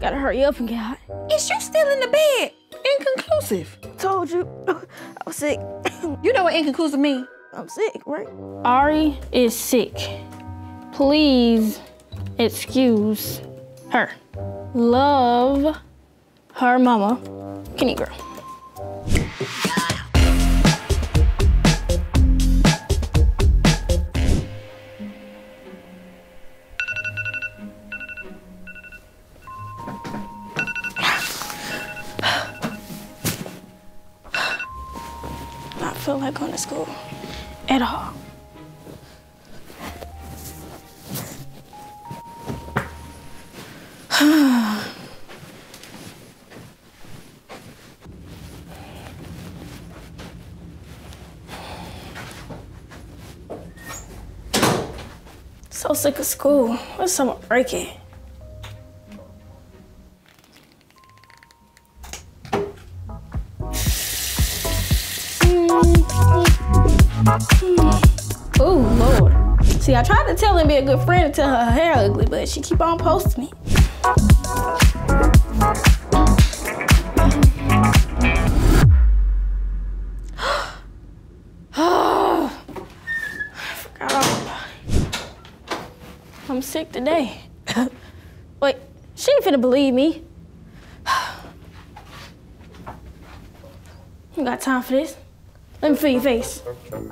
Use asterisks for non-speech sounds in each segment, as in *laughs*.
Gotta hurry up and get hot. Is you still in the bed? Inconclusive. Told you. *laughs* I was sick. *coughs* You know what inconclusive mean? I'm sick, right? Ari is sick. Please excuse her. Love her mama. Kenny girl. Going to school at all. *sighs* so sick of school. What's summer break Oh Lord. See, I tried to tell to be a good friend until her hair ugly, but she keep on posting me. Oh, *gasps* I forgot it. I'm sick today. *laughs* Wait, she ain't finna believe me. *sighs* You got time for this? Let me feel your face.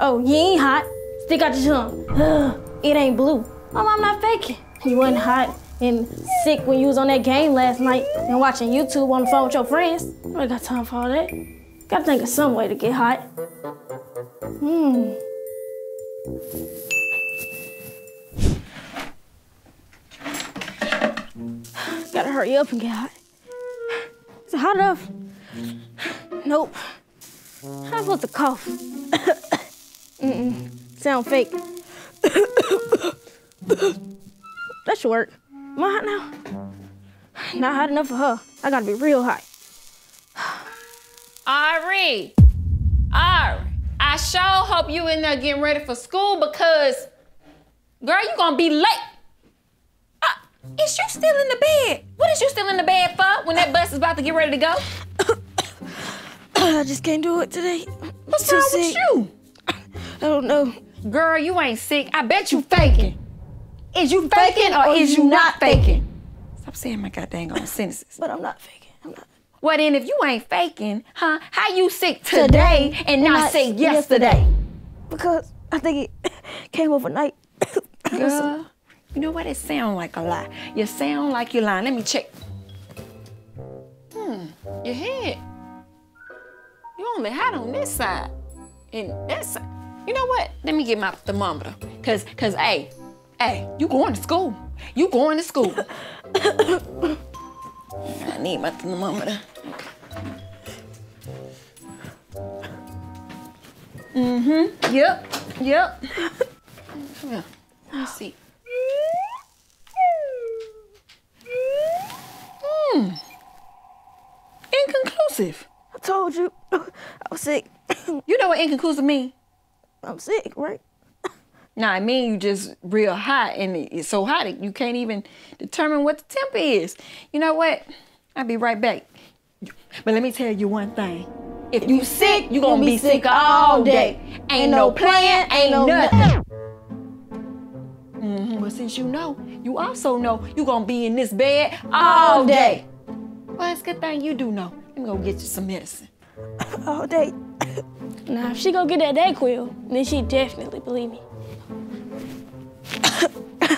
Oh, you ain't hot. Stick out your tongue. Ugh, it ain't blue. Mom, I'm not faking. You wasn't hot and sick when you was on that game last night and watching YouTube on the phone with your friends. I ain't got time for all that. Gotta think of some way to get hot. Hmm. Gotta hurry up and get hot. Is it hot enough? Nope. How am I supposed to cough? Mm-mm. Sound fake. that should work. Am I hot now? Not hot enough for her. I gotta be real hot. Ari, Ari, I sure hope you in there getting ready for school because, girl, you gonna be late. Uh, is you still in the bed? What is you still in the bed for when that bus is about to get ready to go? I just can't do it today. What's wrong sick. with you? I don't know. Girl, you ain't sick. I bet you faking. Is you faking or is you not faking? Stop saying my goddamn on sentences. But I'm not faking. I'm not. Well, then, if you ain't faking, huh? How you sick today, and not not sick yesterday. yesterday? Because I think it *laughs* came overnight. *laughs* Girl, you know what? It sound like a lie. You sound like you're lying. Let me check. Hmm, your head. Only hot on this side. And that side. You know what? Let me get my thermometer. Cause, cause, hey, hey, you going to school. You going to school. *laughs* I need my thermometer. Mm-hmm. Yep. Yep. Come here. Let me see. Hmm. Inconclusive. I told you. I was sick. What inconclusive mean? I'm sick, right? *laughs* Nah, I mean you just real hot and it's so hot that you can't even determine what the temp is. You know what? I'll be right back. But let me tell you one thing. If you sick, you gonna be sick all day. Ain't no plan, ain't no nothing. hmm But since you know, you also know you gonna be in this bed all day. Well, it's a good thing you do know. Let me go get you some medicine. *laughs* All day. Now, if she go get that Dayquil, then she definitely believe me. *coughs*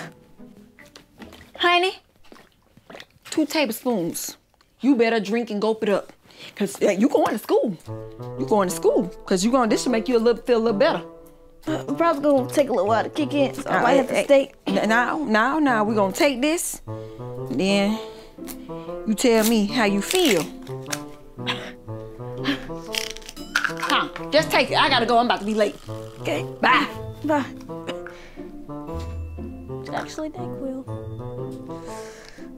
Honey, two tablespoons. You better drink and gulp it up. Cause uh, you going to school. You going to school. Cause you going this should make you a little feel a little better. I'm probably gonna take a little while to kick in, so I might have to stay. hey, Now, now, now, we gonna take this. Then you tell me how you feel. Huh, just take it. I gotta go. I'm about to be late. Okay, Bye. bye. It's actually Dayquil.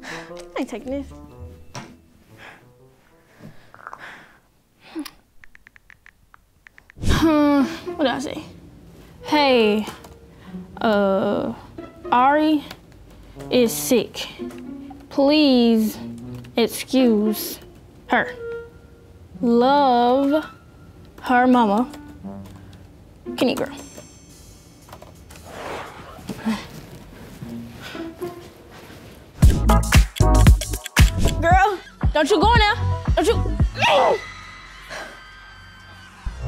I ain't taking this. Hmm, what did I say? Hey, uh, Ari, is sick. Please excuse her. Love her mama. Kenny girl. Girl, don't you go there. Don't you.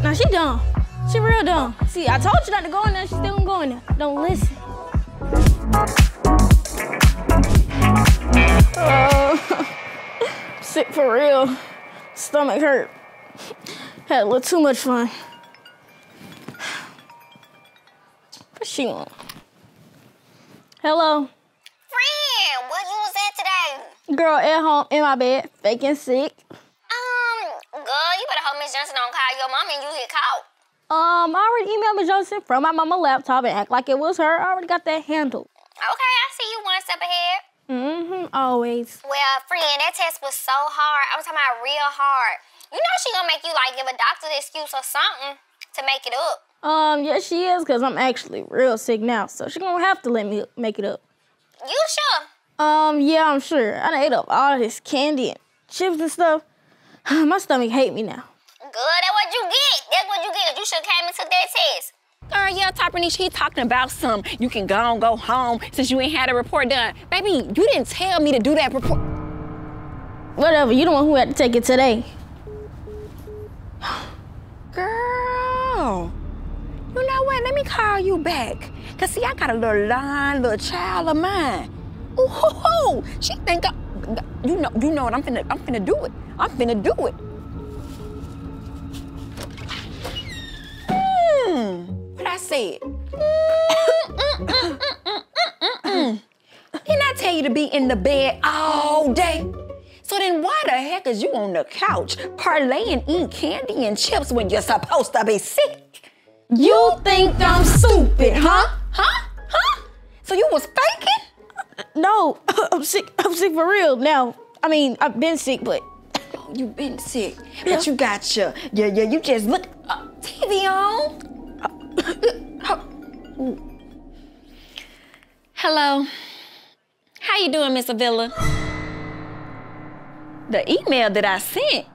Now she dumb. She real dumb. See, I told you not to go in there. She still gonna go in there. Don't listen. *laughs* Uh, sick for real. Stomach hurt. Had a little too much fun. What she want? Hello, Friend, what you was at today? girl at home in my bed, faking sick. Um, girl, you better hope Miss Johnson don't call your mom and you get caught. Um, I already emailed Miss Johnson from my mama laptop and act like it was her. I already got that handled. Okay, I see you one step ahead. Mm-hmm, always. Well, friend, that test was so hard. I'm talking about real hard. You know she gonna make you like give a doctor the excuse or something to make it up. Um, yes, she is, because I'm actually real sick now, so she gonna have to let me make it up. You sure? Um, yeah, I'm sure. I done ate up all this candy and chips and stuff. *sighs* My stomach hate me now. Good, that's what you get. That's what you get. You should have came and took that test. Girl, yeah, Topper Niche, he talking about some. You can go and go home since you ain't had a report done. Baby, you didn't tell me to do that report. Whatever, you the one who had to take it today. You know what? Let me call you back. Cause see, I got a little line, little child of mine. Ooh, hoo, hoo. she think I, you know, you know what? I'm finna, I'm finna do it. I'm finna do it. Mm, what I said? *coughs* Didn't I tell you to be in the bed all day? So then why the heck is you on the couch parlaying eating candy and chips when you're supposed to be sick? You think I'm stupid, huh? Huh? Huh? So you was faking? No, *laughs* I'm sick. I'm sick for real now. I mean, I've been sick, but *coughs* Oh, you been sick, but you got your, yeah, yeah, you just look, uh, TV on. Hello. How you doing, Miss Avila? The email that I sent.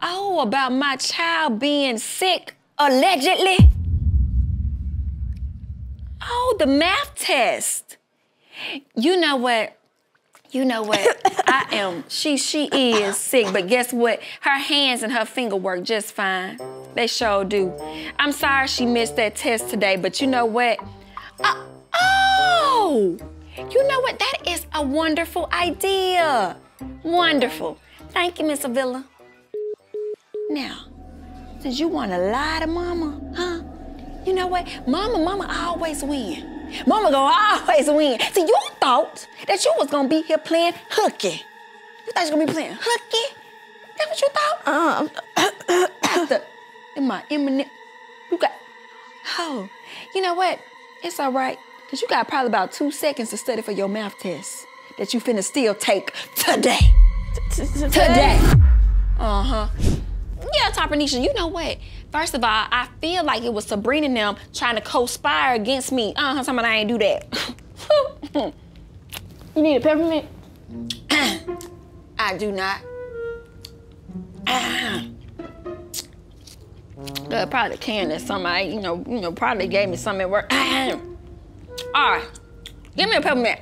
Oh, about my child being sick, allegedly. Oh, the math test. You know what? You know what? *laughs* I am. She she is sick, but guess what? Her hands and her finger work just fine. They sure do. I'm sorry she missed that test today, but you know what? Uh, oh, you know what? That is a wonderful idea. Wonderful. Thank you, Miss Avila. Now, since you want to lie to Mama, huh? You know what? Mama, Mama always win. Mama gonna always win. See, you thought that you was gonna be here playing hooky. You thought you was gonna be playing hooky? That's what you thought? um, After in my imminent, you got. Oh, you know what? It's all right, cause you got probably about two seconds to study for your math test that you finna still take today. Today. Uh huh. Yeah, Topernisha, you know what? First of all, I feel like it was Sabrina and them trying to conspire against me. Uh huh, somebody I ain't do that. *laughs* You need a peppermint? *clears throat* I do not. Uh, probably can or somebody, you know, you know, probably gave me something at work. *clears throat* All right, give me a peppermint.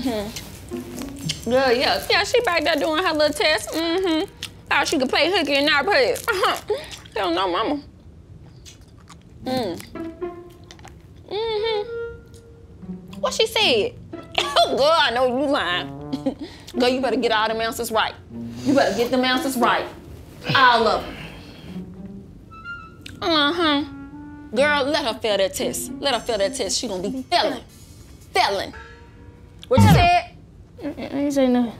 Mm-hmm. Yeah, yeah, yeah. She back there doing her little test. Mm-hmm. Thought she could play hooky and not play it. *laughs* Hell no, mama. Mm. Hmm. Mm-hmm. What she said? *coughs* Oh, girl, I know you lying. *laughs* girl, you better get all them answers right. You better get them answers right. All of them. Uh-huh. Girl, let her fail that test. Let her fail that test. She gonna be failing. Failing. What you said? I ain't say nothing.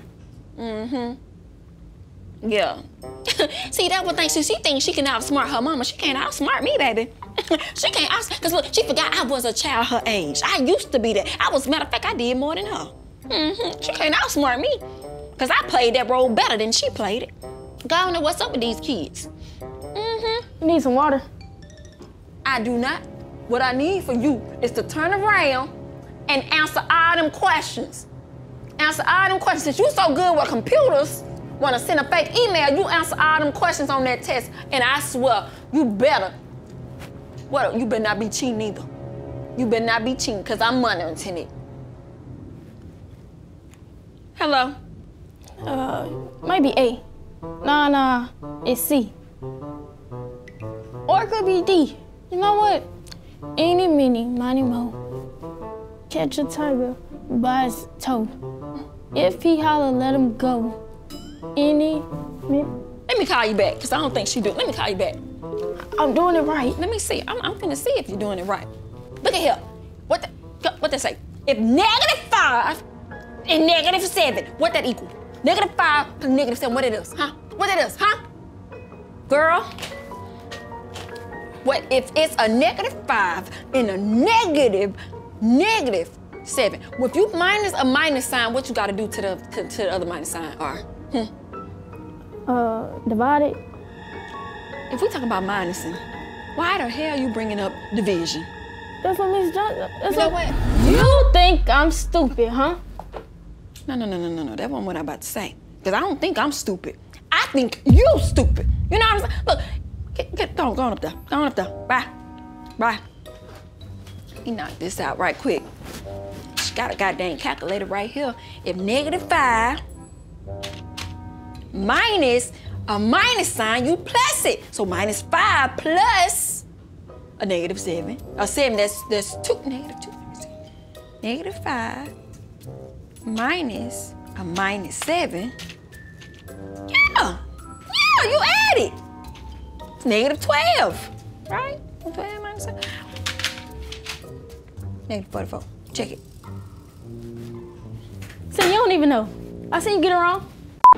Mm-hmm. Yeah. *laughs* See, that one thing, she, she thinks she can outsmart her mama. She can't outsmart me, baby. *laughs* she can't outsmart, because look, she forgot I was a child her age. I used to be that. I was, matter of fact, I did more than her. Mm-hmm. She can't outsmart me, because I played that role better than she played it. God, I don't know what's up with these kids. Mm-hmm. You need some water? I do not. what I need for you is to turn around and answer all them questions. Answer all them questions. Since you so good with computers, wanna send a fake email, you answer all them questions on that test, and I swear, you better. What? You better not be cheating either. You better not be cheating, cause I'm monitoring it. Hello. Uh, might be A. Nah, nah, it's C. Or it could be D. You know what? Any, mini, miny, mo. Catch a tiger by its toe. If he holler, let him go. Any. Let me call you back, cause I don't think she do. Let me call you back. I'm doing it right. Let me see. I'm, I'm gonna see if you're doing it right. Look at here. What the, what they say? If negative five and negative seven, what that equal? Negative five plus negative seven, what it is, huh? What it is, huh? Girl, what if it's a negative five and a negative, negative seven? Well, if you minus a minus sign, what you gotta do to the to, to the other minus sign are? Hmm. Uh, divided. If we talk about minusing, why the hell you bringing up division? That's what Miss Johnson. That's You know what. what? You think I'm stupid, huh? No, no, no, no, no, no. That wasn't what I'm about to say. Because I don't think I'm stupid. I think you stupid. You know what I'm saying? Look, get, get, go on, go on up there. Go on up there. Bye. Bye. He knocked this out right quick. She got a goddamn calculator right here. If negative five minus a minus sign, you plus it. So minus five plus a negative seven. A seven, that's, that's two, negative two. Negative five minus a minus seven. Yeah, yeah, you add it. It's negative 12, right? 12 minus seven. Negative 44. Check it. So you don't even know. I seen you get it wrong.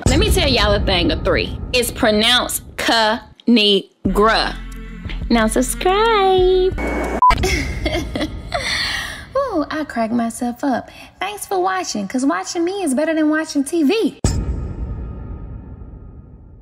Let me tell y'all a thing of three. It's pronounced Ka-ni-gra. Now subscribe. *laughs* Ooh, I cracked myself up. Thanks for watching, because watching me is better than watching TV.